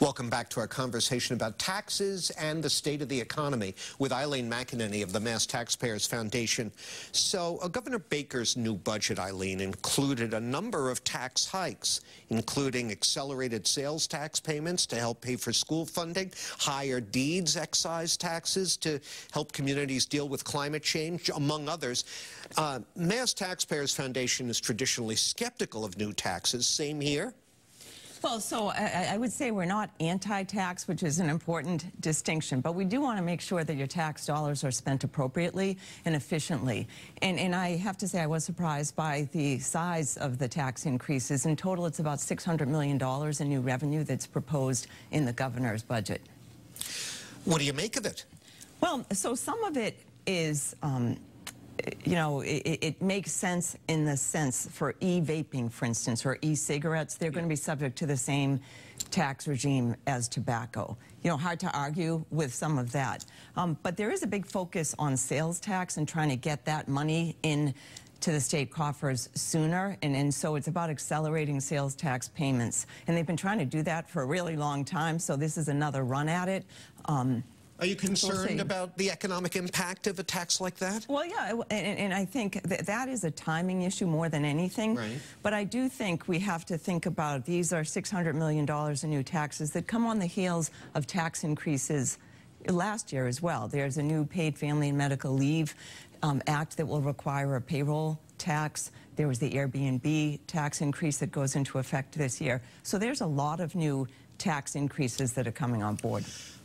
Welcome back to our conversation about taxes and the state of the economy with Eileen McAnneny of the Mass Taxpayers Foundation. So, uh, Governor Baker's new budget, Eileen, included a number of tax hikes, including accelerated sales tax payments to help pay for school funding, higher deeds excise taxes to help communities deal with climate change, among others. Uh, Mass Taxpayers Foundation is traditionally skeptical of new taxes. Same here? Well, so I, I, would say we're not anti-tax, which is an important distinction, but we do want to make sure that your tax dollars are spent appropriately and efficiently. And, and I have to say I was surprised by the size of the tax increases. In total, it's about $600 million in new revenue that's proposed in the governor's budget. What do you make of it? Well, so some of it is um, you know, it, it, makes sense in the sense for e-vaping, for instance, or e-cigarettes, they're going to be subject to the same tax regime as tobacco. You know, hard to argue with some of that. Um, but there is a big focus on sales tax and trying to get that money in to the state coffers sooner, and, and so it's about accelerating sales tax payments. And they've been trying to do that for a really long time, so this is another run at it. Um, are you concerned we'll about the economic impact of a tax like that? Well, yeah, and, and I think that, that is a timing issue more than anything. Right. But I do think we have to think about these are $600 million in new taxes that come on the heels of tax increases last year as well. There's a new paid family and medical leave um, act that will require a payroll tax. There was the Airbnb tax increase that goes into effect this year. So there's a lot of new tax increases that are coming on board.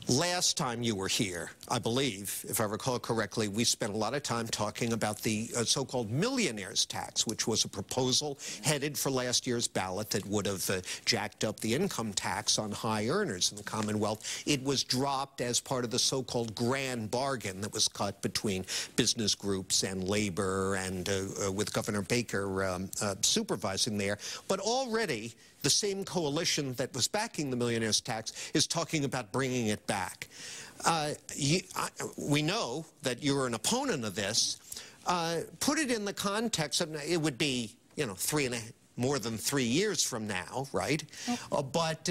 Last time you were here, I believe, if I recall correctly, we spent a lot of time talking about the uh, so-called millionaire's tax, which was a proposal headed for last year's ballot that would have uh, jacked up the income tax on high earners in the Commonwealth. It was dropped as part of the so-called grand bargain that was cut between business groups and labor and uh, uh with Governor Baker um, uh, supervising there. But already, the same coalition that was backing the millionaire's tax is talking about bringing it back. Uh, you, I, we know that you're an opponent of this. Uh, put it in the context of it would be, you know, three and a, more than three years from now, right? Okay. Uh, but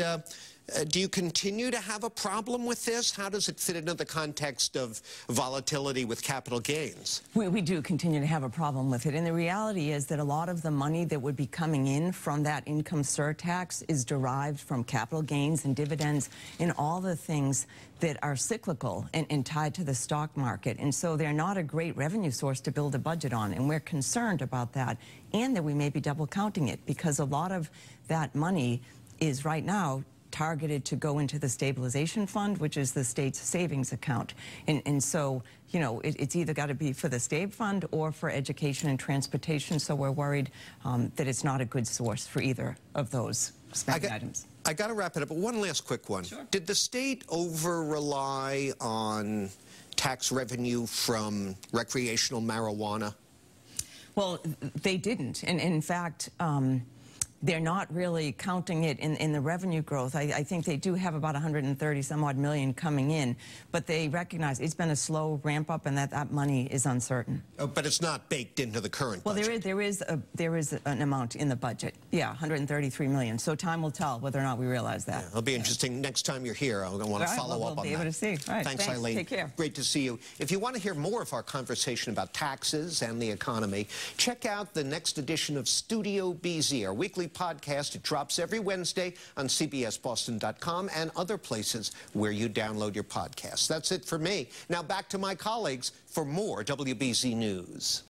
uh, do you continue to have a problem with this? How does it fit into the context of volatility with capital gains? We, we, do continue to have a problem with it. And the reality is that a lot of the money that would be coming in from that income surtax is derived from capital gains and dividends and all the things that are cyclical and, and tied to the stock market. And so they're not a great revenue source to build a budget on. And we're concerned about that and that we may be double counting it because a lot of that money is right now targeted to go into the stabilization fund, which is the state's savings account. And, and so, you know, it, it's either got to be for the state fund or for education and transportation. So we're worried um, that it's not a good source for either of those spending items. I got to wrap it up, but one last quick one. Sure. Did the state over rely on tax revenue from recreational marijuana? Well, they didn't. And in fact, um, they're not really counting it in, in the revenue growth. I, I, think they do have about 130 some odd million coming in, but they recognize it's been a slow ramp up and that that money is uncertain. Oh, but it's not baked into the current well, budget. there is, there is, a, there is an amount in the budget. Yeah, 133 million. So time will tell whether or not we realize that. Yeah, it'll be interesting. Next time you're here, I want to right, follow well, up we'll on that. We'll be able to see. All right, thanks, thanks, Eileen. Take care. Great to see you. If you want to hear more of our conversation about taxes and the economy, check out the next edition of Studio BZ, our weekly podcast It drops every Wednesday on CBSBoston.com and other places where you download your podcasts. That's it for me. Now back to my colleagues for more WBZ News.